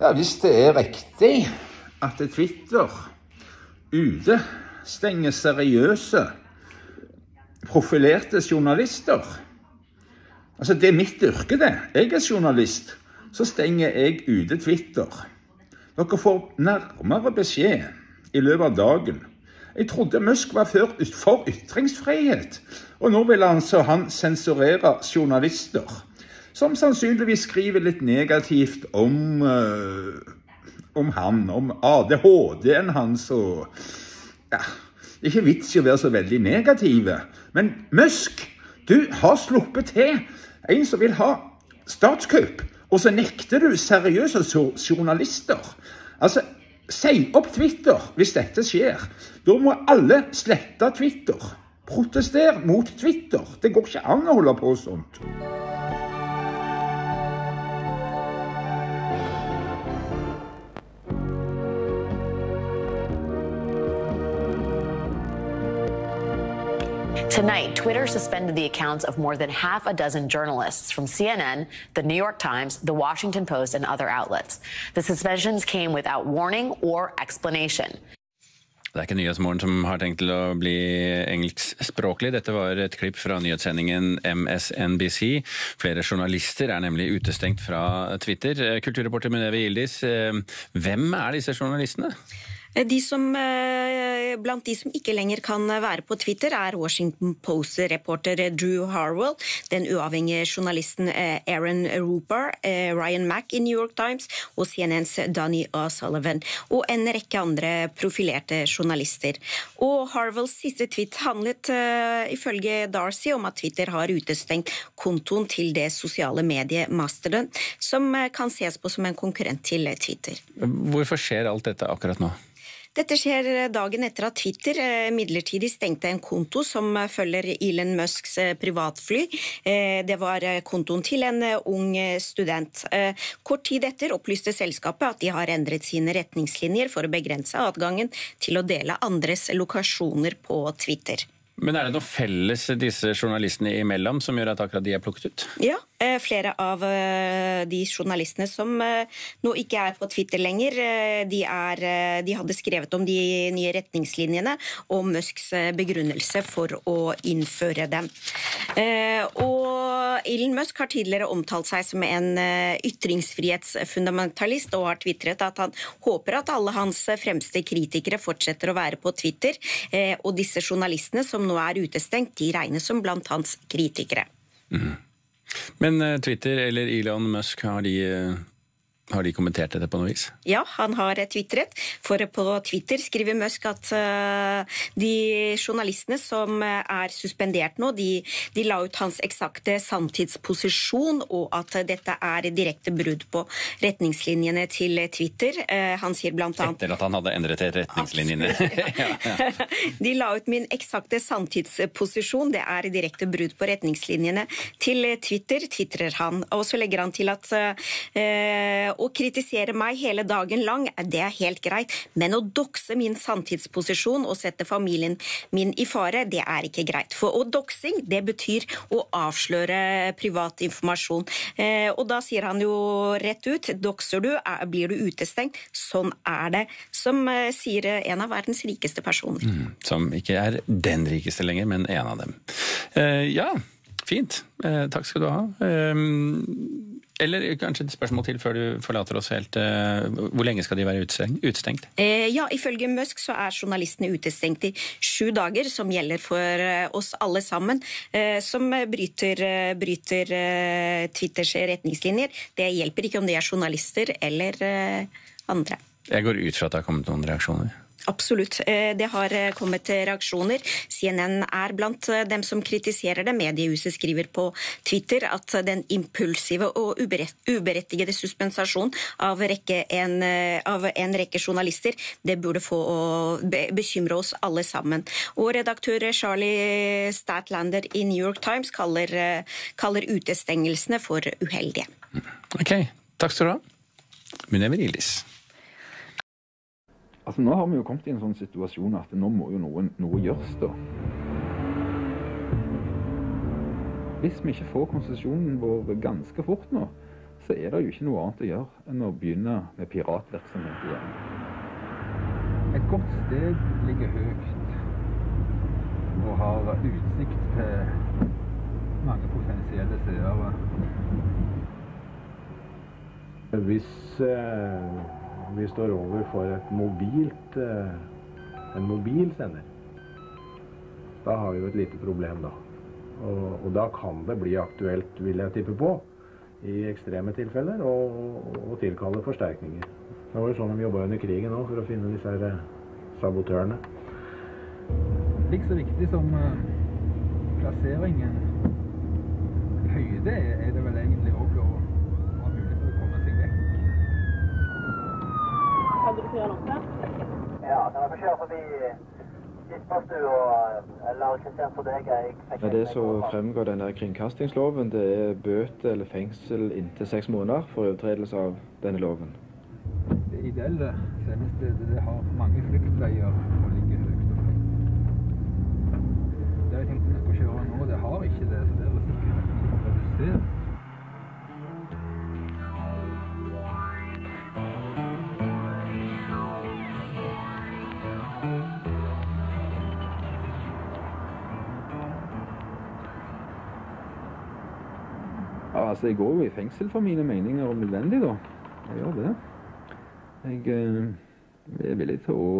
Ja, Hvis det er riktig at Twitter utestenger seriøse, profilerte journalister Altså, det er mitt yrke, det. Jeg er journalist. Så stenger jeg ute Twitter. Dere får nærmere beskjed i løpet av dagen. Jeg trodde Musk var for, ytringsfrihet, og nå vil altså han sensurere journalister. Som sannsynligvis skriver litt negativt om, uh, om han, om ADHD-en hans og ja, Ikke vits i å være så veldig negative. Men Musk, du har sluppet til en som vil ha statskupp, og så nekter du seriøse journalister. Altså, Si opp Twitter hvis dette skjer. Da må alle slette Twitter. Protester mot Twitter. Det går ikke an å holde på sånt. Tonight, Twitter suspended the accounts of more than half a dozen journalists from CNN, The New York Times, The Washington Post, and other outlets. The suspensions came without warning or explanation. Det er ikke Nyhetsmorgen som har tenkt til å bli engelskspråklig. Dette var et klipp fra nyhetssendingen MSNBC. Flere journalister er nemlig utestengt fra Twitter. Kulturreporter Muneve Gildis, eh, hvem er disse journalistene? Eh, de som, eh, blant de som ikke lenger kan være på Twitter, er Washington Post-reporter Drew Harwell, den uavhengige journalisten eh, Aaron Rooper, Ryan Mack i New York Times og CNNs Danny O'Sullivan, og en rekke andre profilerte journalister. Og Harwells siste tweet handlet ifølge Darcy om at Twitter har utestengt kontoen til det sosiale mediet Mastodon, som kan ses på som en konkurrent til Twitter. Hvorfor skjer alt dette akkurat nå? Dette skjer dagen etter at Twitter eh, midlertidig stengte en konto som eh, følger Elon Musks eh, privatfly. Det var kontoen til en ung student. Kort tid etter opplyste selskapet at de har endret sine retningslinjer for å begrense adgangen til å dele andres lokasjoner på Twitter. Men er det noe felles disse journalistene imellom som gjør at akkurat de er plukket ut? Ja, eh, flere av eh, de journalistene som eh, nå ikke er på Twitter lenger, de, er, de hadde skrevet om de nye retningslinjene og Musks begrunnelse for å innføre dem. Og Elon Musk har tidligere omtalt seg som en ytringsfrihetsfundamentalist og har tvitret at han håper at alle hans fremste kritikere fortsetter å være på Twitter, og disse journalistene som nå er utestengt, de regnes som blant hans kritikere. Mm. Men uh, Twitter eller Elon Musk, har de uh har de kommentert dette på noe vis? Ja, han har tvitret. For på Twitter skriver Musk at uh, de journalistene som er suspendert nå, de, de, la ut hans eksakte sanntidsposisjon, og at dette er direkte brudd på retningslinjene til Twitter. Uh, han sier blant annet Etter at han hadde endret retningslinjene? ja, ja. De la ut min eksakte sanntidsposisjon. Det er direkte brudd på retningslinjene til Twitter, tvitrer han. Og så legger han til at å kritisere meg hele dagen lang, det er helt greit, men å dokse min samtidsposisjon og sette familien min i fare, det er ikke greit. For og doksing, det betyr å avsløre privat informasjon. Eh, og da sier han jo rett ut, dokser du, blir du utestengt. Sånn er det. Som eh, sier en av verdens rikeste personer. Mm, som ikke er den rikeste lenger, men en av dem. Eh, ja, fint. Eh, takk skal du ha. Eller kanskje et spørsmål til før du forlater oss helt. Eh, hvor lenge skal de være utestengt? Eh, ja, Ifølge Musk så er journalistene utestengt i sju dager, som gjelder for eh, oss alle sammen. Eh, som bryter, eh, bryter eh, Twitters retningslinjer. Det hjelper ikke om de er journalister eller andre. Jeg går ut fra at det har kommet noen reaksjoner? Absolutt. Eh, det har eh, kommet reaksjoner. CNN er blant eh, dem som kritiserer det. Mediehuset skriver på Twitter at den impulsive og uberettigede suspensasjonen av, en, av en rekke journalister, det burde få å bekymre oss alle sammen. Og redaktør Charlie Statlander i New York Times kaller, kaller utestengelsene for uheldige. Ok, takk skal du ha. Munever Ilis. Altså Nå har vi jo kommet i en sånn situasjon at nå må jo noe, noe gjøres, da. Hvis vi ikke får konsesjonen vår ganske fort nå, så er det jo ikke noe annet å gjøre enn å begynne med piratvirksomhet igjen. Et godt sted ligger høyt og har utsikt til mange potensielle seere. Hvis eh, vi står overfor et mobilt, en mobil sender. da har vi jo et lite problem, da. Og, og, da kan det bli aktuelt, vil jeg tippe på, i ekstreme tilfeller, å tilkalle forsterkninger. Det var jo sånn de jobba under krigen òg, for å finne disse her eh, sabotørene. Like så viktig som uh, plasseringen høyde er det vel egentlig òg å ha mulighet til å komme seg vekk. Kan du kjøre nok der? Ja, kan få kjøre forbi det som fremgår denne kringkastingsloven, det er bøter eller fengsel inntil seks måneder for overtredelse av denne loven. Det ideelle sendestedet det har mange fluktveier og ligger høyt oppe. Det jeg tenkte vi skulle kjøre nå, det har ikke det, så det er risikoen redusert. altså, jeg går jo i fengsel for mine meninger om nødvendig, da. Jeg gjør det. Jeg eh, er villig til å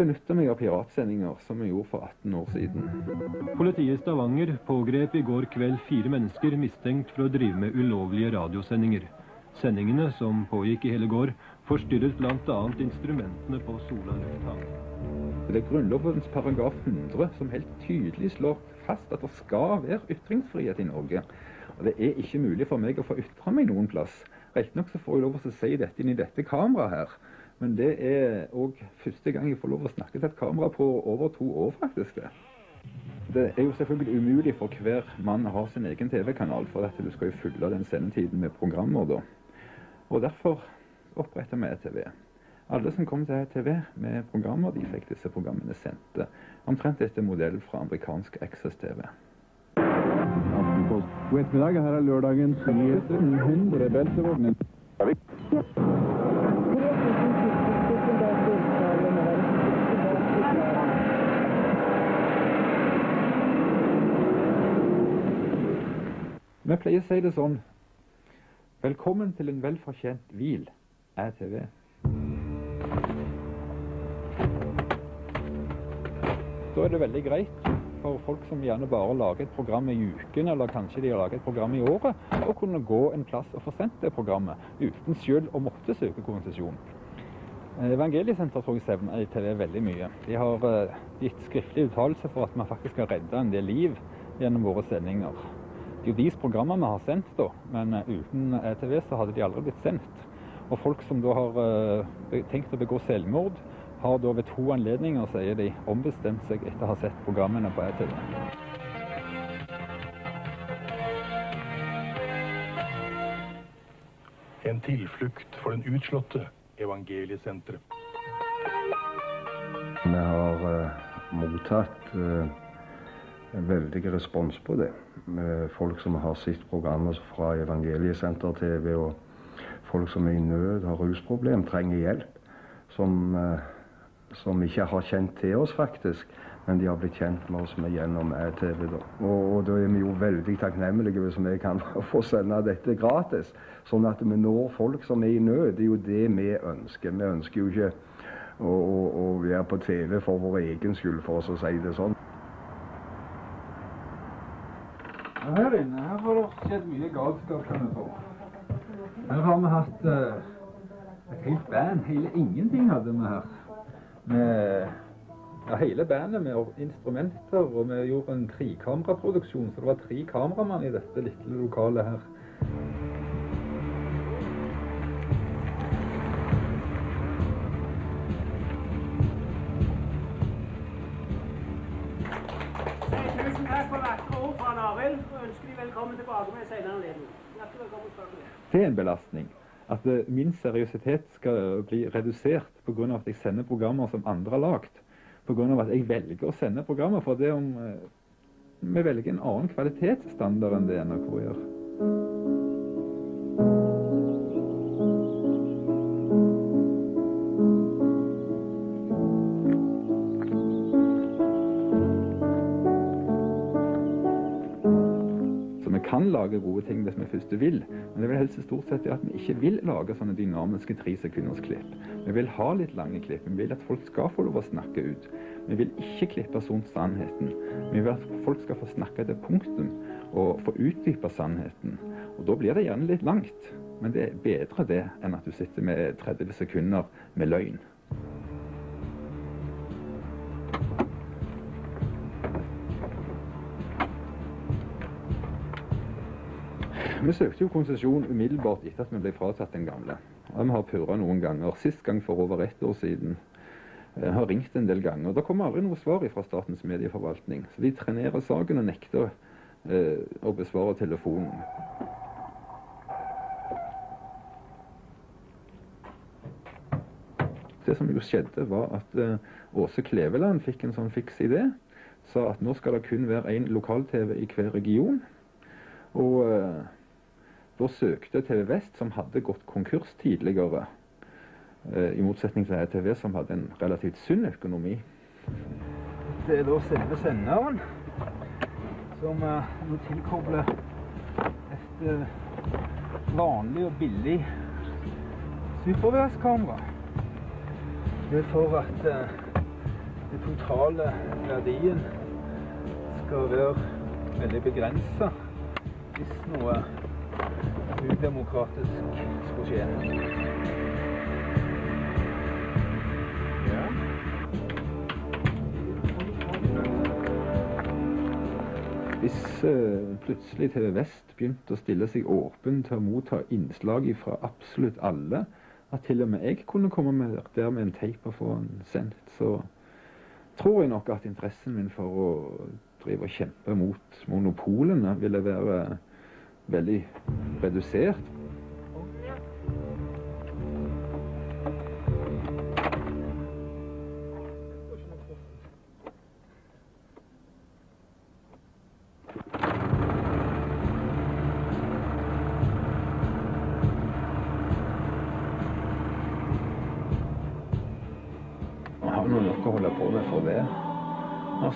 benytte meg av piratsendinger, som jeg gjorde for 18 år siden. Politiet i Stavanger pågrep i går kveld fire mennesker mistenkt for å drive med ulovlige radiosendinger. Sendingene, som pågikk i hele går, forstyrret bl.a. instrumentene på Sola lufthavn. Det er Grunnlovens paragraf 100 som helt tydelig slår fast at det skal være ytringsfrihet i Norge. Og Det er ikke mulig for meg å få ytre meg noen plass. Riktignok får jeg lov å si dette inn i dette kameraet her. Men det er òg første gang jeg får lov å snakke til et kamera på over to år, faktisk. det. Er jo selvfølgelig umulig for hver mann å ha sin egen TV-kanal, for at du skal jo fylle den sendetiden med programmer da. Og derfor oppretter vi ETV. Alle som kom til TV med programmer, de fikk disse programmene sendt. Omtrent etter modell fra amerikansk Access TV. God ettermiddag. Her er lørdagens nyheter. 100 beltevogner. Vi pleier å si det sånn Velkommen til en velfortjent hvil, er TV. Da er det veldig greit for folk som gjerne bare lager et program i uken, eller kanskje de har laget et program i året, å kunne gå en plass og få sendt det programmet uten selv å måtte søke konsesjon. Evangeliesenteret tror jeg sevner TV veldig mye. De har uh, gitt skriftlig uttalelse for at vi faktisk har redda en del liv gjennom våre sendinger. Det er jo deres programmer vi har sendt, da, men uh, uten ETV så hadde de aldri blitt sendt. Og folk som da har uh, tenkt å begå selvmord, har da ved to anledninger, sier de, ombestemt seg etter å ha sett programmene på ETV. En tilflukt for den utslåtte, evangeliesenteret. Vi har uh, mottatt uh, en veldig respons på det. Uh, folk som har sett programmet fra Evangeliesenter TV, og folk som er i nød, har rusproblem, trenger hjelp. Som uh, som ikke har kjent til oss, faktisk. Men de har blitt kjent med oss med gjennom TV. Da. Og, da er vi jo veldig takknemlige hvis vi kan få sende dette gratis. Sånn at vi når folk som er i nød. Det er jo det vi ønsker. Vi ønsker jo ikke å, å, å være på TV for vår egen skyld, for oss å si det sånn. Her inne her har det skjedd mye galskap. Her har vi hatt uh, et helt band. Hele ingenting hadde vi her med ja, hele bandet med instrumenter, og vi gjorde en trekameraproduksjon, så det var tre kameramann i dette lille lokalet her. Tusen takk for vakre ord fra Arild, og ønsker de velkommen tilbake med senere anledning. Det er en belastning at eh, min seriøsitet skal bli redusert pga. at jeg sender programmer som andre har lagd. Pga. at jeg velger å sende programmer. For det om eh, vi velger en annen kvalitetsstandard enn det NRK gjør. Lage gode ting hvis vi først vil. Men det vil helst stort sett være at vi ikke vil lage sånne dynamiske tresekundersklipp. sekunders klipp. Vi vil ha litt lange klipp. Vi vil at folk skal få lov å snakke ut. Vi vil ikke klippe sånn sannheten. Vi vil at folk skal få snakke til punktum og få utdype sannheten. Og da blir det gjerne litt langt. Men det er bedre det enn at du sitter med 30 sekunder med løgn. Vi søkte jo konsesjon umiddelbart etter at vi ble fratatt den gamle. Og vi har purra noen ganger. Sist gang for over ett år siden. Jeg har ringt en del ganger. Det kommer aldri noe svar fra Statens medieforvaltning. Så de trenerer saken og nekter eh, å besvare telefonen. Det som jo skjedde, var at eh, Åse Kleveland fikk en sånn fiks idé. Sa at nå skal det kun være én lokal-TV i hver region. Og eh, da søkte TV Vest, som hadde gått konkurs tidligere, eh, i motsetning til TV, som hadde en relativt sunn økonomi. Det er da selve senderen, som eh, nå tilkobler et eh, vanlig og billig superværskamera. Er for at den totale verdien skal være veldig begrensa hvis noe udemokratisk skulle skje. Ja. Hvis uh, plutselig TV Vest begynte å stille seg åpen til å motta innslag fra absolutt alle, at til og med jeg kunne komme med der med en teip og få den sendt, så tror jeg nok at interessen min for å drive og kjempe mot monopolene ville være veldig redusert.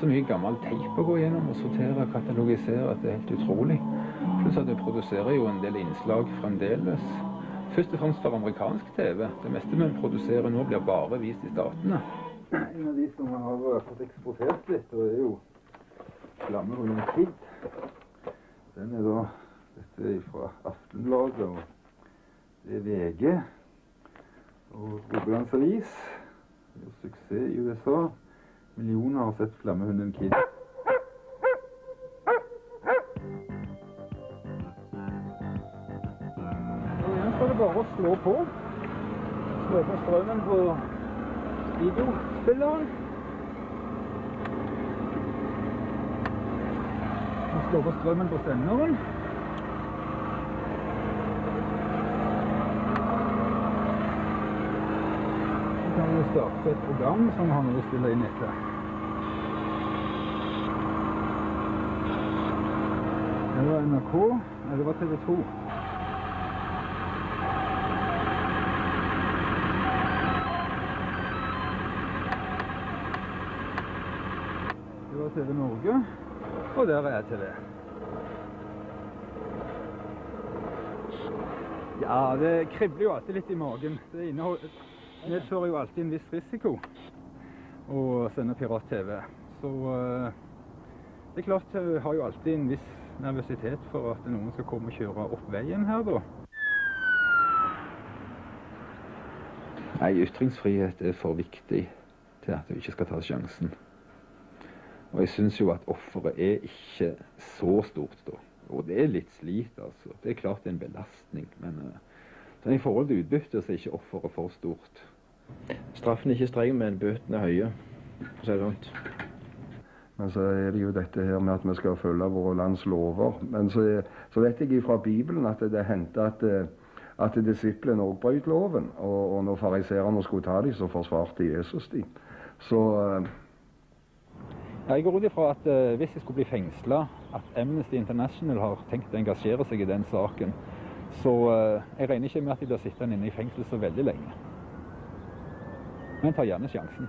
Så mye gammel teip å gå gjennom og sortere og katalogisere at det er helt utrolig. At jeg produserer jo en del innslag fremdeles. Først og fremst for amerikansk TV. Det meste vi produserer nå, blir bare vist i Statene. En av de som har fått eksportert litt, og er jo Flammehunden Kid. Den er da Dette er fra Aftenbladet, og det er VG. Og Rogalands Avis. Det suksess i USA. Millioner har sett Flammehunden Kid. Så er det bare slå på. Slå på strømmen på videospilleren. Og slå på strømmen på senderen. Så kan vi starte et program som har noe å stille inn etter. Det var NRK, nei det var TV 2. TV Norge, og der er TV. Ja, det kribler jo alltid litt i magen. Det medfører jo alltid en viss risiko å sende pirat-TV. Så eh, det er klart, jeg har jo alltid en viss nervøsitet for at noen skal komme og kjøre opp veien her, da. Nei, ytringsfrihet er for viktig til at vi ikke skal ta sjansen. Og jeg syns jo at offeret er ikke så stort, da. Og det er litt slit, altså. Det er klart det er en belastning, men uh, sånn i forhold til utbytte så er ikke offeret for stort. Straffen er ikke streng, men bøtene er høye. For å si det sånt. Men så er det jo dette her med at vi skal følge våre lands lover. Men så, så vet jeg fra Bibelen at det hendte at, eh, at disiplene òg brøt loven. Og, og når fariseerne skulle ta dem, så forsvarte Jesus dem. Så eh, Jeg går ut ifra at eh, hvis jeg skulle bli fengsla, at Amnesty International har tenkt å engasjere seg i den saken. Så eh, jeg regner ikke med at de blir sittende inne i fengsel så veldig lenge. Men tar gjerne sjansen.